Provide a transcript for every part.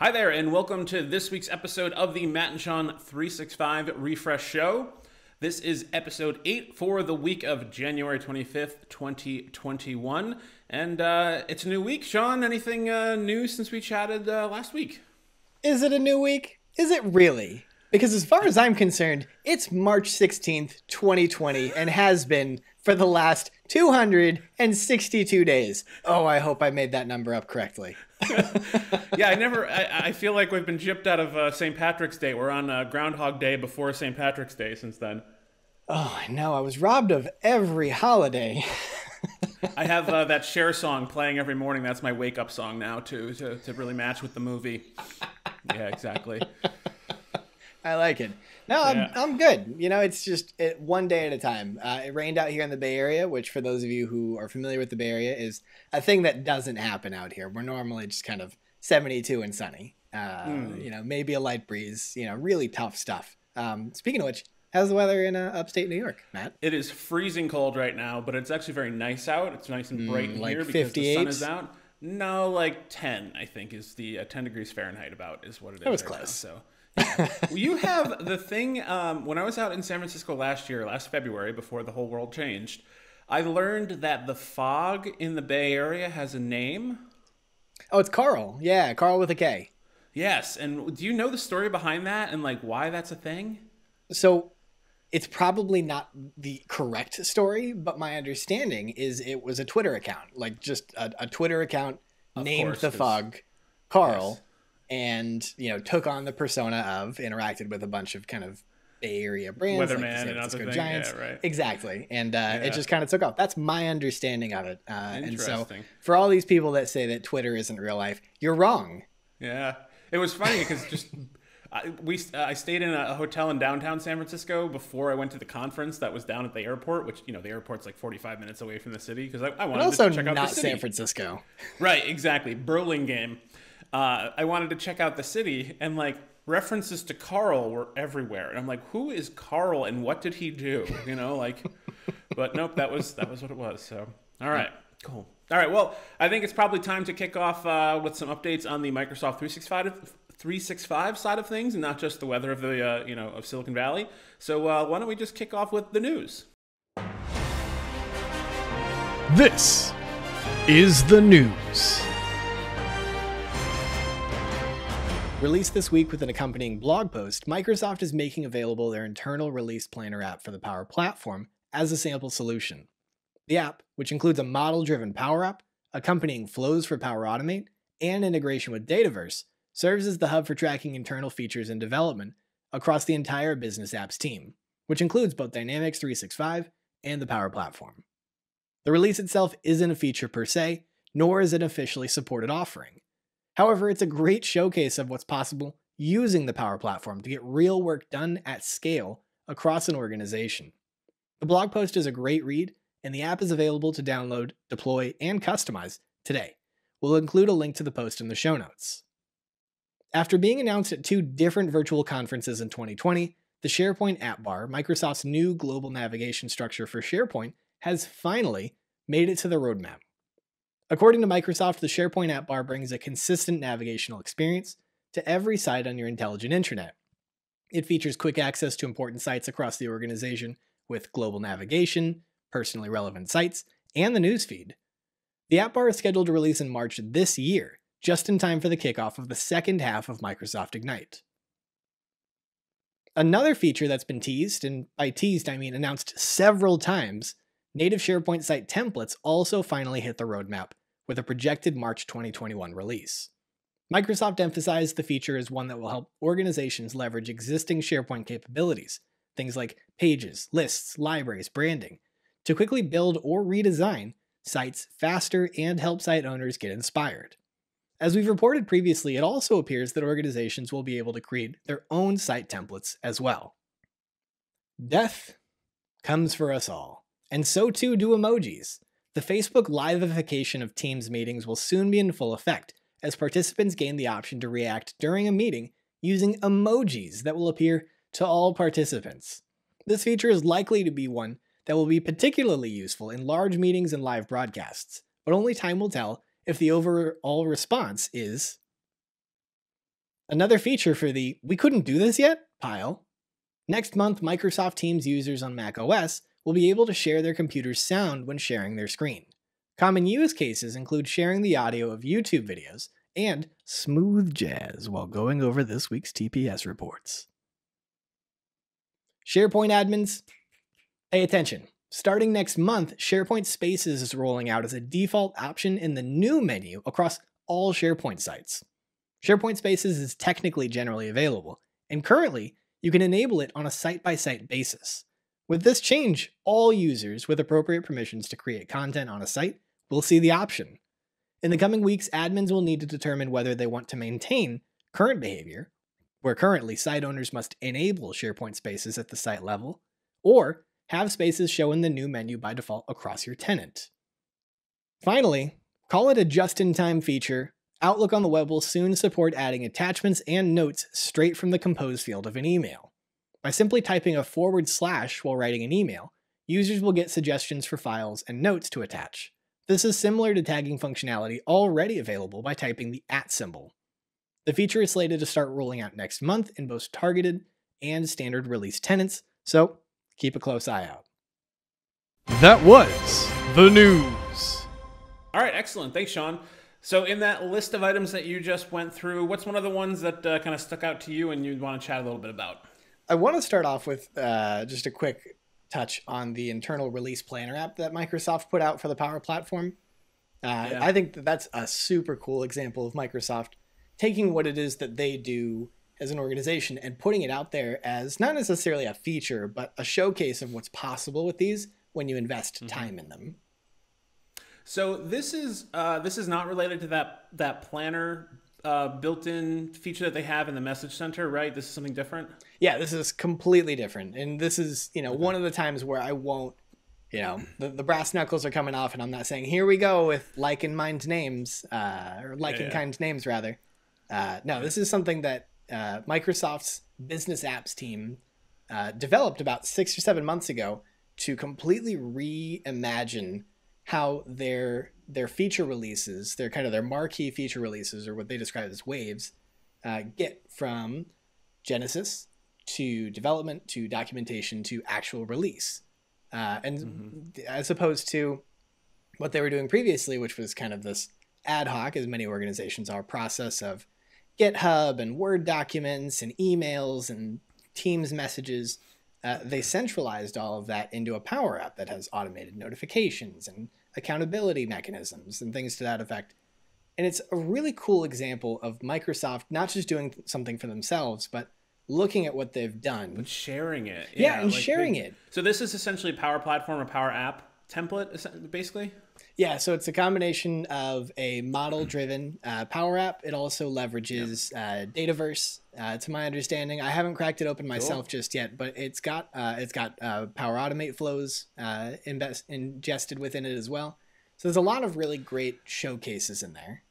Hi there, and welcome to this week's episode of the Matt and Sean 365 Refresh Show. This is episode 8 for the week of January 25th, 2021. And uh, it's a new week. Sean, anything uh, new since we chatted uh, last week? Is it a new week? Is it really? Because as far as I'm concerned, it's March 16th, 2020, and has been for the last 262 days. Oh, I hope I made that number up correctly. Yeah, I never. I, I, feel like we've been gypped out of uh, St. Patrick's Day. We're on uh, Groundhog Day before St. Patrick's Day since then. Oh, I know. I was robbed of every holiday. I have uh, that Cher song playing every morning. That's my wake up song now, too, to, to really match with the movie. Yeah, exactly. I like it. No, I'm, yeah. I'm good. You know, it's just it, one day at a time. Uh, it rained out here in the Bay Area, which, for those of you who are familiar with the Bay Area, is a thing that doesn't happen out here. We're normally just kind of 72 and sunny. Uh, mm. You know, maybe a light breeze. You know, really tough stuff. Um, speaking of which, how's the weather in uh, upstate New York, Matt? It is freezing cold right now, but it's actually very nice out. It's nice and bright mm, like here because the sun is out. No, like 10, I think, is the uh, 10 degrees Fahrenheit about is what it is. That was right close. Now, so you have the thing. Um, when I was out in San Francisco last year, last February, before the whole world changed, I learned that the fog in the Bay Area has a name. Oh, it's Carl. Yeah, Carl with a K. Yes, and do you know the story behind that and like why that's a thing? So, it's probably not the correct story, but my understanding is it was a Twitter account, like just a, a Twitter account of named course, the fog Carl. Yes and you know took on the persona of interacted with a bunch of kind of Bay Area brands, Weatherman like San Francisco Giants, yeah, right. exactly, and uh, yeah. it just kind of took off. That's my understanding of it. Uh, and so, for all these people that say that Twitter isn't real life, you're wrong. Yeah, it was funny because just I, we uh, I stayed in a hotel in downtown San Francisco before I went to the conference that was down at the airport, which you know the airport's like 45 minutes away from the city because I, I wanted also to check out not. San Francisco. Right, exactly. Burlingame uh, I wanted to check out the city, and like references to Carl were everywhere, and I'm like, who is Carl, and what did he do? You know, like, but nope, that was that was what it was. So, all right, cool. All right, well, I think it's probably time to kick off uh, with some updates on the Microsoft 365 365 side of things, and not just the weather of the uh, you know of Silicon Valley. So uh, why don't we just kick off with the news? This is the news. Released this week with an accompanying blog post, Microsoft is making available their internal release planner app for the Power Platform as a sample solution. The app, which includes a model driven Power App, accompanying flows for Power Automate, and integration with Dataverse, serves as the hub for tracking internal features and development across the entire business apps team, which includes both Dynamics 365 and the Power Platform. The release itself isn't a feature per se, nor is it an officially supported offering. However, it's a great showcase of what's possible using the Power Platform to get real work done at scale across an organization. The blog post is a great read, and the app is available to download, deploy, and customize today. We'll include a link to the post in the show notes. After being announced at two different virtual conferences in 2020, the SharePoint App Bar, Microsoft's new global navigation structure for SharePoint, has finally made it to the roadmap. According to Microsoft, the SharePoint app bar brings a consistent navigational experience to every site on your intelligent intranet. It features quick access to important sites across the organization with global navigation, personally relevant sites, and the newsfeed. The app bar is scheduled to release in March this year, just in time for the kickoff of the second half of Microsoft Ignite. Another feature that's been teased, and by teased I mean announced several times, native SharePoint site templates also finally hit the roadmap with a projected March 2021 release. Microsoft emphasized the feature as one that will help organizations leverage existing SharePoint capabilities, things like pages, lists, libraries, branding, to quickly build or redesign sites faster and help site owners get inspired. As we've reported previously, it also appears that organizations will be able to create their own site templates as well. Death comes for us all, and so too do emojis. The Facebook liveification of Teams meetings will soon be in full effect, as participants gain the option to react during a meeting using emojis that will appear to all participants. This feature is likely to be one that will be particularly useful in large meetings and live broadcasts, but only time will tell if the overall response is Another feature for the we couldn't do this yet pile. Next month, Microsoft Teams users on Mac OS will be able to share their computer's sound when sharing their screen. Common use cases include sharing the audio of YouTube videos and smooth jazz while going over this week's TPS reports. SharePoint admins, pay attention. Starting next month, SharePoint Spaces is rolling out as a default option in the new menu across all SharePoint sites. SharePoint Spaces is technically generally available, and currently, you can enable it on a site by site basis. With this change, all users with appropriate permissions to create content on a site will see the option. In the coming weeks, admins will need to determine whether they want to maintain current behavior, where currently site owners must enable SharePoint spaces at the site level, or have spaces show in the new menu by default across your tenant. Finally, call it a just in time feature. Outlook on the web will soon support adding attachments and notes straight from the compose field of an email. By simply typing a forward slash while writing an email, users will get suggestions for files and notes to attach. This is similar to tagging functionality already available by typing the at symbol. The feature is slated to start rolling out next month in both targeted and standard release tenants, so keep a close eye out. That was the news. All right, excellent. Thanks, Sean. So, in that list of items that you just went through, what's one of the ones that uh, kind of stuck out to you and you want to chat a little bit about? I want to start off with uh, just a quick touch on the internal release planner app that Microsoft put out for the Power Platform. Uh, yeah. I think that that's a super cool example of Microsoft taking what it is that they do as an organization and putting it out there as not necessarily a feature, but a showcase of what's possible with these when you invest mm-hmm. time in them. So this is uh, this is not related to that that planner uh, built-in feature that they have in the message center, right? This is something different. Yeah, this is completely different, and this is you know one of the times where I won't, you know, the, the brass knuckles are coming off, and I'm not saying here we go with like in mind names uh, or like in yeah. kind names rather. Uh, no, this is something that uh, Microsoft's business apps team uh, developed about six or seven months ago to completely reimagine how their their feature releases, their kind of their marquee feature releases, or what they describe as waves, uh, get from Genesis to development to documentation to actual release, uh, and mm-hmm. as opposed to what they were doing previously, which was kind of this ad hoc, as many organizations are, process of GitHub and Word documents and emails and Teams messages. Uh, they centralized all of that into a Power App that has automated notifications and accountability mechanisms and things to that effect. And it's a really cool example of Microsoft not just doing something for themselves, but looking at what they've done. But sharing it. Yeah, yeah and like sharing they, it. So this is essentially a Power Platform or Power App template, basically? Yeah, so it's a combination of a model driven uh, Power App. It also leverages uh, Dataverse, uh, to my understanding. I haven't cracked it open myself cool. just yet, but it's got uh, it's got uh, Power Automate flows uh, invest- ingested within it as well. So there's a lot of really great showcases in there.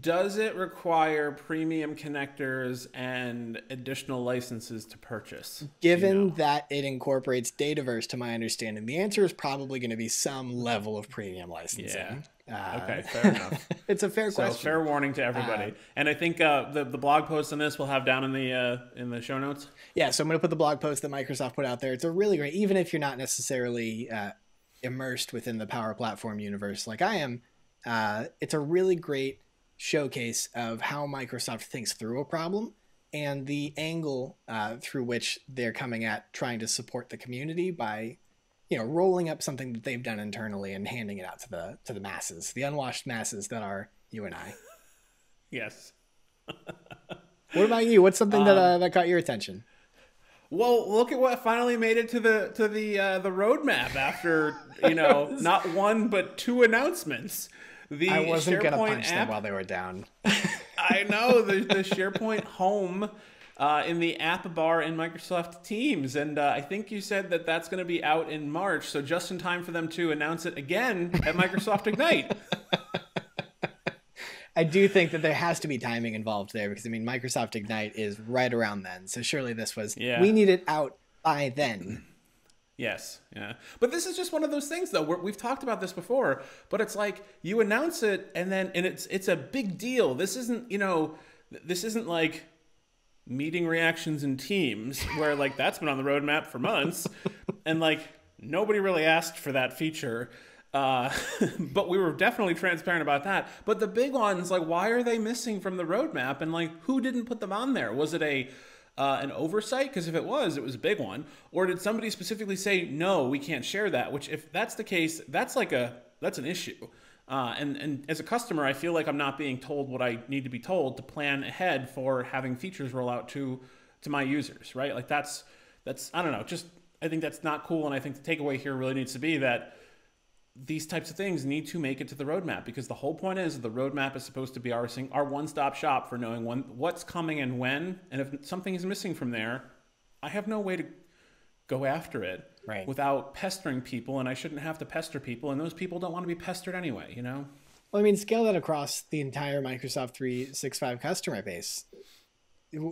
Does it require premium connectors and additional licenses to purchase? Given you know? that it incorporates Dataverse, to my understanding, the answer is probably going to be some level of premium licensing. Yeah. Uh, okay, fair enough. it's a fair so, question. Fair warning to everybody. Uh, and I think uh, the the blog post on this we'll have down in the uh, in the show notes. Yeah, so I'm going to put the blog post that Microsoft put out there. It's a really great, even if you're not necessarily uh, immersed within the Power Platform universe like I am. Uh, it's a really great showcase of how Microsoft thinks through a problem and the angle uh, through which they're coming at trying to support the community by you know rolling up something that they've done internally and handing it out to the to the masses the unwashed masses that are you and i. Yes. What about you? What's something um, that uh, that caught your attention? Well, look at what finally made it to the to the uh, the roadmap after you know not one but two announcements. The I wasn't SharePoint gonna punch app, them while they were down. I know the, the SharePoint home uh, in the app bar in Microsoft Teams, and uh, I think you said that that's going to be out in March, so just in time for them to announce it again at Microsoft Ignite. I do think that there has to be timing involved there because I mean Microsoft Ignite is right around then, so surely this was yeah. we need it out by then. Yes, yeah. But this is just one of those things, though. we have talked about this before, but it's like you announce it, and then and it's it's a big deal. This isn't you know, this isn't like meeting reactions in teams where like that's been on the roadmap for months and like nobody really asked for that feature uh, but we were definitely transparent about that but the big ones like why are they missing from the roadmap and like who didn't put them on there was it a uh, an oversight? Because if it was it was a big one. Or did somebody specifically say no we can't share that which if that's the case that's like a that's an issue. Uh, and, and as a customer, I feel like I'm not being told what I need to be told to plan ahead for having features roll out to to my users, right? Like that's that's I don't know, just I think that's not cool, and I think the takeaway here really needs to be that these types of things need to make it to the roadmap because the whole point is the roadmap is supposed to be our our one stop shop for knowing when what's coming and when, and if something is missing from there, I have no way to go after it right. without pestering people, and I shouldn't have to pester people, and those people don't want to be pestered anyway, you know? Well, I mean, scale that across the entire Microsoft 365 customer base.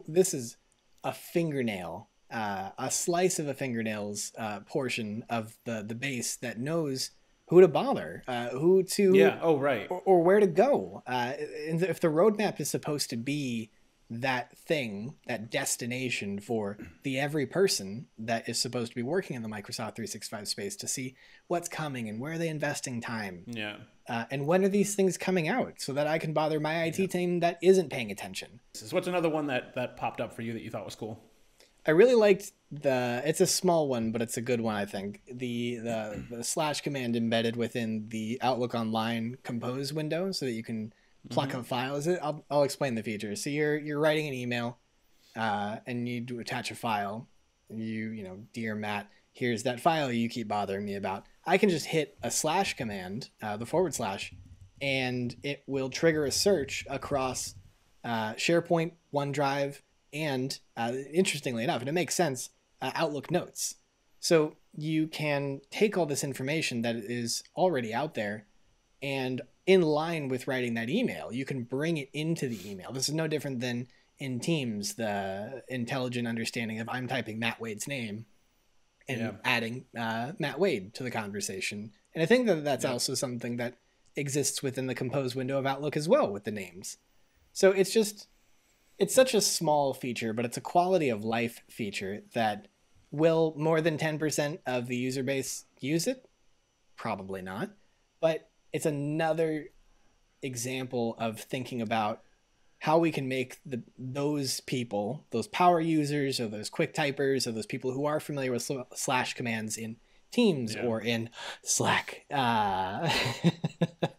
This is a fingernail, uh, a slice of a fingernail's uh, portion of the, the base that knows who to bother, uh, who to. Yeah, oh, right. Or, or where to go. Uh, if the roadmap is supposed to be that thing, that destination for the every person that is supposed to be working in the Microsoft 365 space to see what's coming and where are they investing time. Yeah. Uh, and when are these things coming out so that I can bother my IT yeah. team that isn't paying attention. So what's another one that, that popped up for you that you thought was cool? I really liked the. It's a small one, but it's a good one. I think the the, the slash command embedded within the Outlook Online Compose window, so that you can pluck mm-hmm. Is it? I'll, I'll explain the features. So you're you're writing an email, uh, and you to attach a file. You you know, dear Matt, here's that file you keep bothering me about. I can just hit a slash command, uh, the forward slash, and it will trigger a search across uh, SharePoint, OneDrive, and uh, interestingly enough, and it makes sense, uh, Outlook Notes. So you can take all this information that is already out there and in line with writing that email. You can bring it into the email. This is no different than in Teams, the intelligent understanding of I'm typing Matt Wade's name and yeah. adding uh, Matt Wade to the conversation. And I think that that's yeah. also something that exists within the compose window of Outlook as well with the names. So it's just, it's such a small feature, but it's a quality of life feature that will more than 10% of the user base use it? Probably not. But it's another example of thinking about how we can make the those people, those power users or those quick typers or those people who are familiar with slash commands in Teams yeah. or in Slack, uh,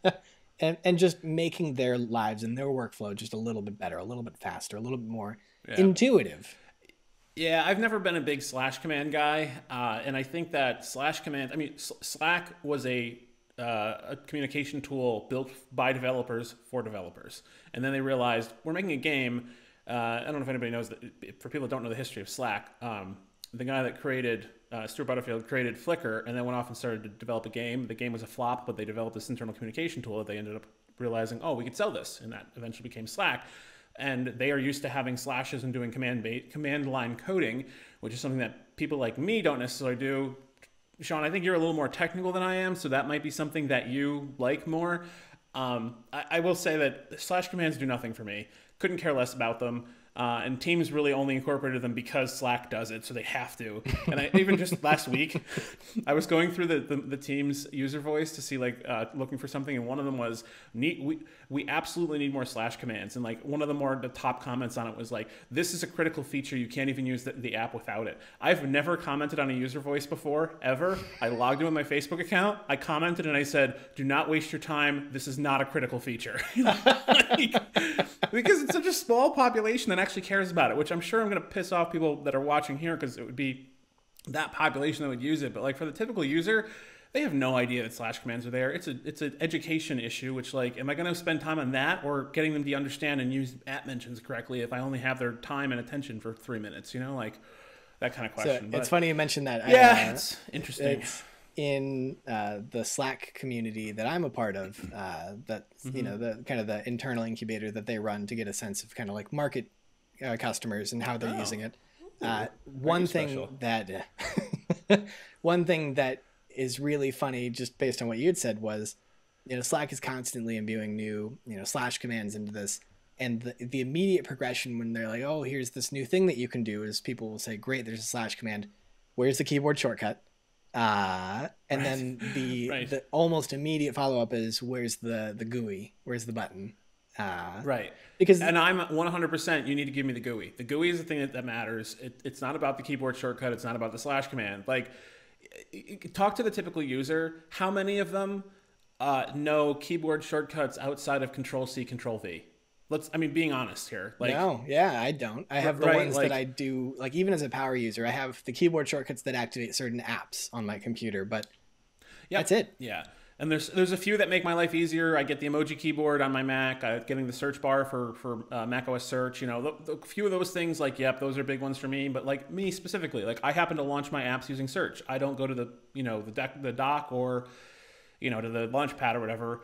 and and just making their lives and their workflow just a little bit better, a little bit faster, a little bit more yeah. intuitive. Yeah, I've never been a big slash command guy, uh, and I think that slash command. I mean, Slack was a uh, a communication tool built by developers for developers. And then they realized we're making a game. Uh, I don't know if anybody knows that. For people that don't know the history of Slack, um, the guy that created uh, Stewart Butterfield created Flickr and then went off and started to develop a game. The game was a flop, but they developed this internal communication tool that they ended up realizing, oh, we could sell this, and that eventually became Slack. And they are used to having slashes and doing command command line coding, which is something that people like me don't necessarily do Sean, I think you're a little more technical than I am, so that might be something that you like more. Um, I, I, will say that slash commands do nothing for me. Couldn't care less about them. Uh, and Teams really only incorporated them because Slack does it, so they have to. And I, even just last week, I was going through the, the, the Teams user voice to see like uh, looking for something, and one of them was need, we we absolutely need more slash commands. And like one of the more the top comments on it was like, "This is a critical feature. You can't even use the, the app without it." I've never commented on a user voice before ever. I logged in with my Facebook account. I commented and I said, "Do not waste your time. This is not a critical feature." like, because it's such a small population that actually cares about it, which I'm sure I'm going to piss off people that are watching here because it would be that population that would use it. But like for the typical user, they have no idea that slash commands are there. It's a it's an education issue, which like, am I going to spend time on that or getting them to understand and use at mentions correctly if I only have their time and attention for three minutes? You know, like that kind of question. So but, it's funny you mentioned that. Yeah, I, uh, it's interesting. It's, in uh, the Slack community that I'm a part of, uh, that mm-hmm. you know the kind of the internal incubator that they run to get a sense of kind of like market uh, customers and how they're oh. using it. Uh, one thing that one thing that is really funny, just based on what you had said, was you know Slack is constantly imbuing new you know slash commands into this, And the, the immediate progression when they're like, oh, here's this new thing that you can do is people will say, great, there's a slash command. Where's the keyboard shortcut? Uh, and Right. then the Right. the almost immediate follow up is where's the the GUI? Where's the button? Uh, Right. because And I'm 100%. You need to give me the GUI. The GUI is the thing that, that matters. It, it's not about the keyboard shortcut. It's not about the slash command. Like, talk to the typical user. How many of them uh, know keyboard shortcuts outside of Control C, Control V? Let's. I mean, being honest here. Like, no, yeah, I don't. I have the Right, ones like- that I do. Like even as a power user, I have the keyboard shortcuts that activate certain apps on my computer, but Yep. that's it. Yeah. And there's there's a few that make my life easier. I get the emoji keyboard on my Mac. I getting the search bar for for uh, Mac OS search. You know, the few of those things. Like, yep, those are big ones for me. But like me specifically, like I happen to launch my apps using search. I don't go to the you know the doc, the dock or you know to the launch pad or whatever.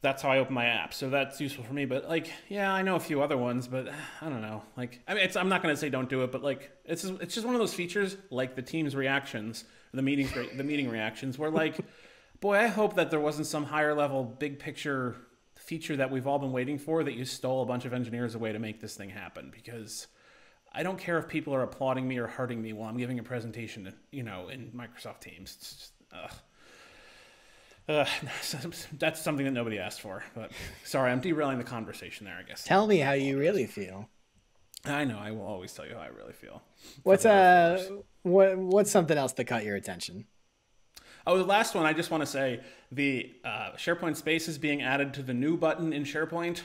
That's how I open my app. So that's useful for me. But like, yeah, I know a few other ones, but I don't know. Like, I mean, it's I'm not gonna say don't do it, but like, it's just, it's just one of those features like the team's reactions, the meetings, the meeting reactions, where like, boy, I hope that there wasn't some higher level, big picture feature that we've all been waiting for that you stole a bunch of engineers away to make this thing happen because. I don't care if people are applauding me or hurting me while I'm giving a presentation, you know, in Microsoft Teams. It's just, ugh. Uh, that's something that nobody asked for. But sorry, I'm derailing the conversation there. I guess. Tell me how you really feel. I know. I will always tell you how I really feel. What's uh what what's something else that caught your attention? Oh, the last one. I just want to say the uh, SharePoint Spaces being added to the new button in SharePoint.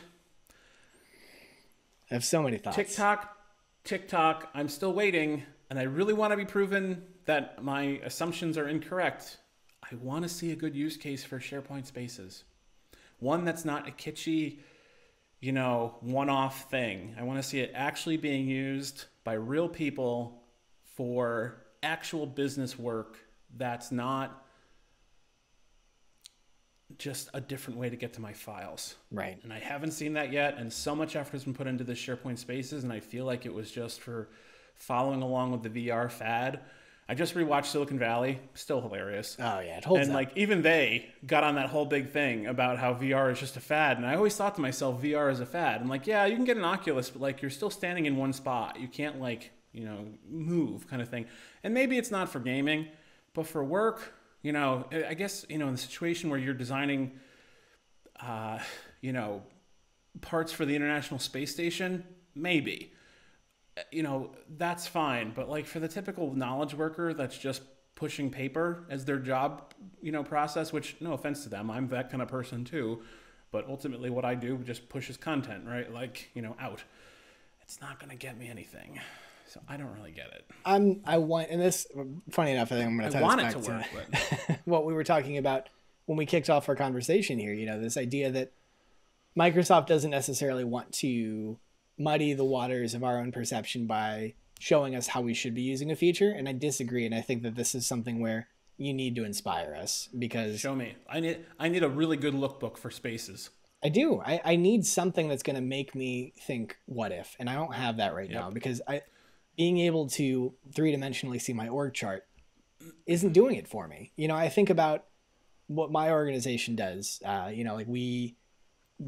I have so many thoughts. TikTok, TikTok. I'm still waiting, and I really want to be proven that my assumptions are incorrect. I want to see a good use case for SharePoint Spaces, one that's not a kitschy, you know, one-off thing. I want to see it actually being used by real people for actual business work. That's not just a different way to get to my files. Right. And I haven't seen that yet. And so much effort has been put into the SharePoint spaces. And I feel like it was just for following along with the VR fad. I just rewatched Silicon Valley, still hilarious. Oh yeah, it holds and up. like even they got on that whole big thing about how VR is just a fad. And I always thought to myself, VR is a fad. I'm like, yeah, you can get an Oculus, but like you're still standing in one spot. You can't like, you know, move kind of thing. And maybe it's not for gaming, but for work, you know, I guess, you know, in the situation where you're designing uh, you know, parts for the International Space Station, maybe. You know, that's fine. But like for the typical knowledge worker that's just pushing paper as their job, you know, process, which no offense to them, I'm that kind of person too. But ultimately what I do just pushes content, right? Like, you know, out. It's not gonna get me anything. So I don't really get it. I'm I want and this funny enough I think I'm gonna tie want this it back to work, what we were talking about when we kicked off our conversation here, you know, this idea that Microsoft doesn't necessarily want to muddy the waters of our own perception by showing us how we should be using a feature. And I disagree. And I think that this is something where you need to inspire us because show me. I need I need a really good lookbook for spaces. I do. I, I need something that's going to make me think, what if? And I don't have that right now because I, being able to three dimensionally see my org chart isn't doing it for me. You know, I think about what my organization does. Uh, you know, like we,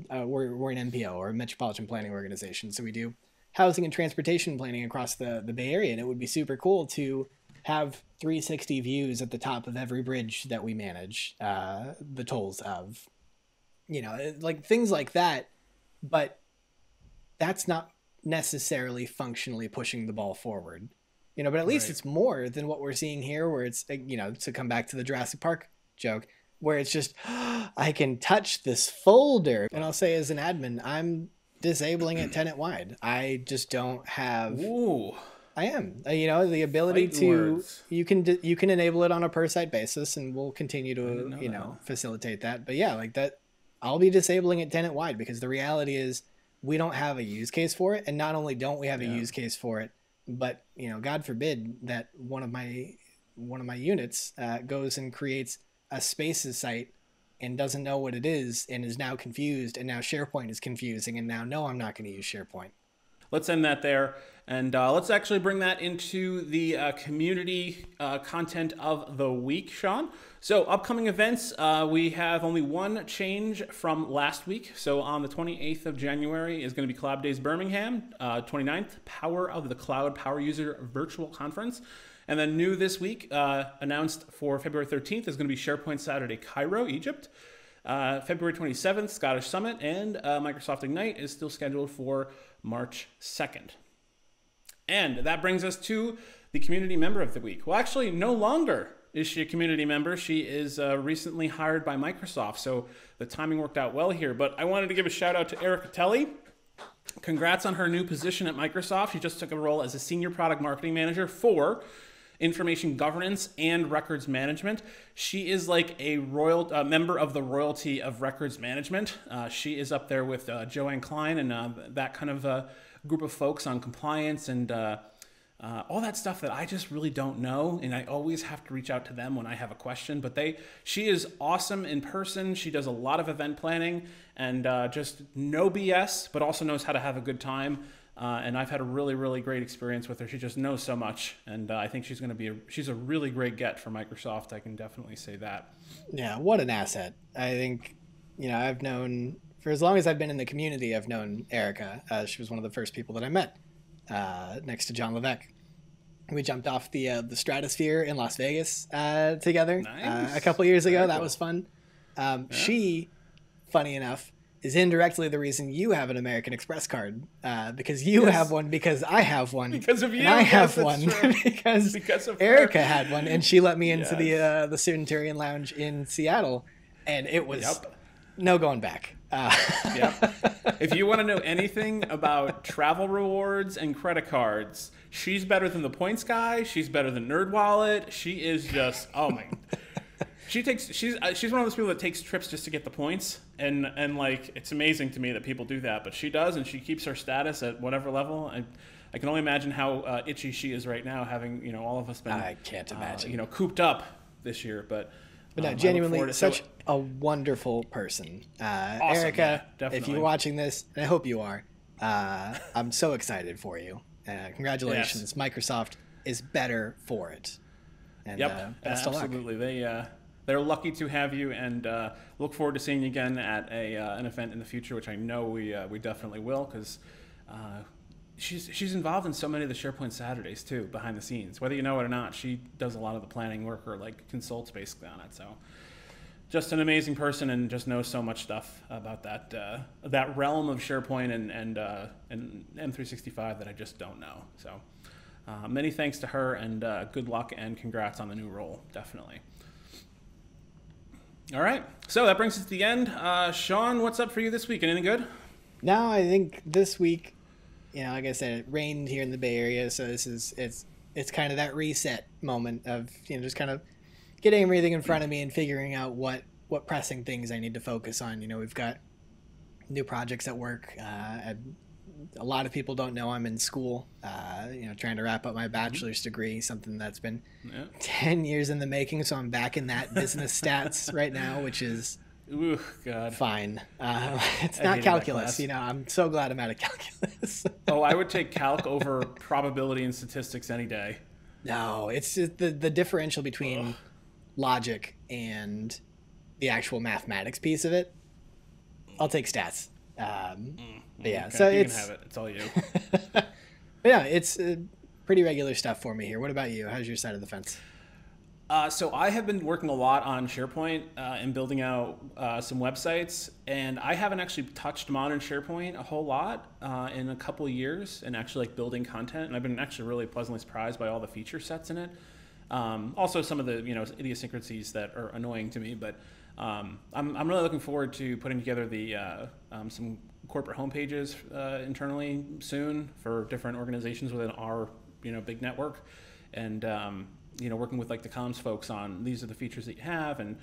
uh, we're, we're an MPO or a metropolitan planning organization. So we do housing and transportation planning across the, the Bay Area. And it would be super cool to have 360 views at the top of every bridge that we manage, uh, the tolls of, you know, like things like that. But that's not necessarily functionally pushing the ball forward. You know, but at least Right. it's more than what we're seeing here, where it's, you know, to come back to the Jurassic Park joke, where it's just, I can touch this folder. And I'll say, as an admin, I'm disabling it tenant wide. I just don't have. Ooh. I am. Uh, you know, the ability to words. you can d- you can enable it on a per site basis, and we'll continue to know you that. know facilitate that. But yeah, like that, I'll be disabling it tenant wide because the reality is we don't have a use case for it, and not only don't we have a use case for it, but you know, God forbid that one of my one of my units uh, goes and creates a spaces site and doesn't know what it is and is now confused, and now SharePoint is confusing, and now no, I'm not going to use SharePoint. Let's end that there. And uh, let's actually bring that into the uh, community uh, content of the week, Sean. So, upcoming events, uh, we have only one change from last week. So, on the 28th of January is going to be Collab Days Birmingham, uh, 29th, Power of the Cloud Power User Virtual Conference. And then, new this week, uh, announced for February 13th, is going to be SharePoint Saturday Cairo, Egypt. Uh, February 27th, Scottish Summit, and uh, Microsoft Ignite is still scheduled for March 2nd. And that brings us to the community member of the week. Well, actually, no longer is she a community member. She is uh, recently hired by Microsoft, so the timing worked out well here. But I wanted to give a shout out to Erica Toelle. Congrats on her new position at Microsoft. She just took a role as a senior product marketing manager for information governance and records management. She is like a royal uh, member of the royalty of records management. Uh, she is up there with uh, Joanne Klein and uh, that kind of uh, group of folks on compliance and uh, uh, all that stuff that I just really don't know, and I always have to reach out to them when I have a question. But they, she is awesome in person. She does a lot of event planning and just no BS, but also knows how to have a good time. Uh, and I've had a really, really great experience with her. She just knows so much, and uh, I think she's going to be a, she's a really great get for Microsoft. I can definitely say that. Yeah, what an asset! I think, you know, I've known for as long as I've been in the community, I've known Erica. Uh, she was one of the first people that I met uh, next to John Levesque. We jumped off the uh, the Stratosphere in Las Vegas uh, together Nice. a couple years ago. Very that cool. was fun. Um, She, funny enough, is indirectly the reason you have an American Express card uh, because you Yes. have one because I have one Because of and you, I yes, have one because Because of her. Erica had one and she let me into the Yes. uh, the Centurion Lounge in Seattle and it was Yep. no going back. Uh, Yep. if you want to know anything about travel rewards and credit cards, she's better than the points guy. She's better than NerdWallet. She is just oh my. She takes she's uh, she's one of those people that takes trips just to get the points, and and like it's amazing to me that people do that, but she does, and she keeps her status at whatever level. I, I can only imagine how uh, itchy she is right now, having you know all of us been I can't uh, imagine. you know cooped up this year, but. But no, um, genuinely, such a wonderful person. Uh, Awesome, Erica, yeah, if you're watching this, and I hope you are, uh, I'm so excited for you. Uh, congratulations. Microsoft is better for it. And Yep, uh, best of luck. absolutely. They uh, they're lucky to have you, and uh, look forward to seeing you again at a uh, an event in the future, which I know we uh, we definitely will, because uh, she's she's involved in so many of the SharePoint Saturdays too, behind the scenes. Whether you know it or not, she does a lot of the planning work or like consults basically on it. So. Just an amazing person, and just knows so much stuff about that uh, that realm of SharePoint and and uh, and M365 that I just don't know. So, many thanks to her, and good luck and congrats on the new role, definitely. All right, so that brings us to the end. Uh, Sean, what's up for you this week? Anything good? Now I think this week, you know, like I said, it rained here in the Bay Area, so this is it's it's kind of that reset moment of you know just kind of getting everything in front of me and figuring out what what pressing things I need to focus on. You know, we've got new projects at work. Uh, I, a lot of people don't know I'm in school. Uh, you know, trying to wrap up my bachelor's degree, something that's been Yeah. ten years in the making. So I'm back in that business stats right now, which is Ooh, God. fine. Uh, it's I not calculus. You know, I'm so glad I'm out of calculus. Oh, I would take calc over probability and statistics any day. no, it's just the the differential between logic and the actual mathematics piece of it. I'll take stats. Um, but yeah, Okay, so you it's can have it. It's all you. yeah, it's uh, pretty regular stuff for me here. What about you? How's your side of the fence? Uh, so I have been working a lot on SharePoint uh, and building out uh, some websites, and I haven't actually touched modern SharePoint a whole lot uh, in a couple of years, and actually like building content. And I've been actually really pleasantly surprised by all the feature sets in it. Um, also, some of the you know idiosyncrasies that are annoying to me, but um, I'm, I'm really looking forward to putting together the uh, um, some corporate homepages uh, internally soon for different organizations within our you know big network, and um, you know working with like the comms folks on these are the features that you have and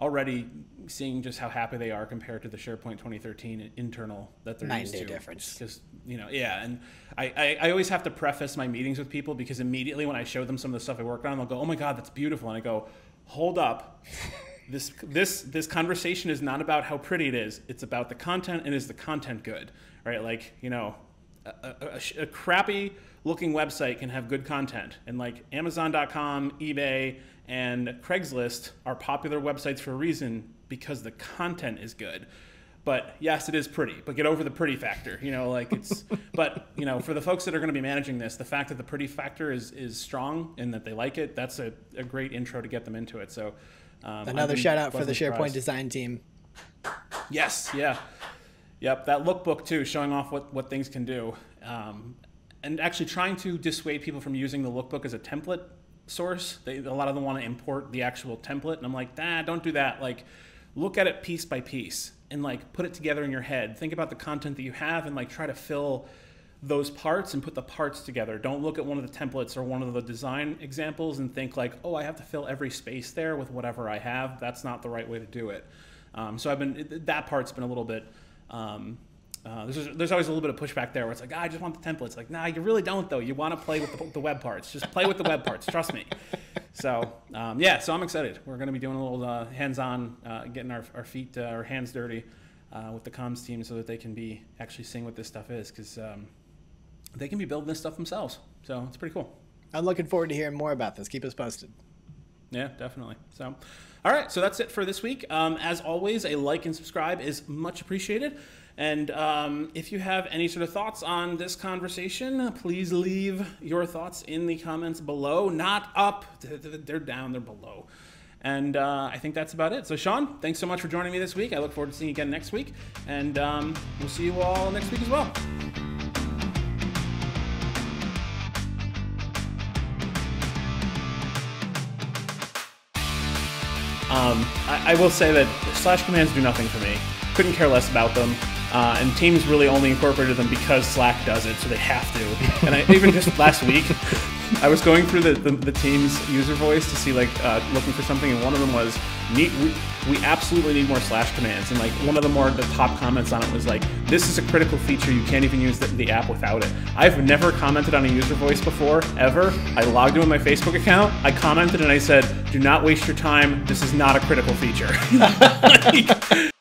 already seeing just how happy they are compared to the SharePoint 2013 internal that they're Night used and to. day difference. Because you know, yeah, and I, I, I always have to preface my meetings with people because immediately when I show them some of the stuff I worked on, they'll go, "Oh my God, that's beautiful," and I go, "Hold up." This, this this conversation is not about how pretty it is. It's about the content and is the content good, right? Like you know, a, a, a crappy looking website can have good content, and like Amazon.com, eBay, and Craigslist are popular websites for a reason because the content is good. But yes, it is pretty. But get over the pretty factor. You know, like it's. but you know, for the folks that are going to be managing this, the fact that the pretty factor is is strong and that they like it, that's a, a great intro to get them into it. So. Um, Another shout out for the SharePoint surprised. design team. Yes, yeah, yep. That lookbook too, showing off what what things can do, um, and actually trying to dissuade people from using the lookbook as a template source. They, a lot of them want to import the actual template, and I'm like, nah, don't do that. Like, look at it piece by piece and like put it together in your head. Think about the content that you have and like try to fill those parts and put the parts together. Don't look at one of the templates or one of the design examples and think like, oh, I have to fill every space there with whatever I have. That's not the right way to do it. Um, so I've been that part's been a little bit. Um, uh, there's, there's always a little bit of pushback there where it's like, ah, I just want the templates. Like, nah, you really don't though. You want to play with the, the web parts. Just play with the web parts. Trust me. So um, yeah, so I'm excited. We're going to be doing a little uh, hands-on, uh, getting our, our feet, uh, our hands dirty uh, with the comms team so that they can be actually seeing what this stuff is because um, they can be building this stuff themselves. So it's pretty cool. I'm looking forward to hearing more about this. Keep us posted. Yeah, definitely. So, all right, so that's it for this week. Um, as always, a like and subscribe is much appreciated. And um, if you have any sort of thoughts on this conversation, please leave your thoughts in the comments below. Not up, they're down, they're below. And uh, I think that's about it. So, Sean, thanks so much for joining me this week. I look forward to seeing you again next week. And um, we'll see you all next week as well. Um, I, I, will say that slash commands do nothing for me. Couldn't care less about them. Uh, and Teams really only incorporated them because Slack does it, so they have to. And I, even just last week, I was going through the, the, the, Teams user voice to see, like, uh, looking for something, and one of them was, need, we, we absolutely need more slash commands. And, like, one of the more, the top comments on it was, like, this is a critical feature. You can't even use the, the app without it. I've never commented on a user voice before, ever. I logged in with my Facebook account, I commented, and I said, do not waste your time. This is not a critical feature. like,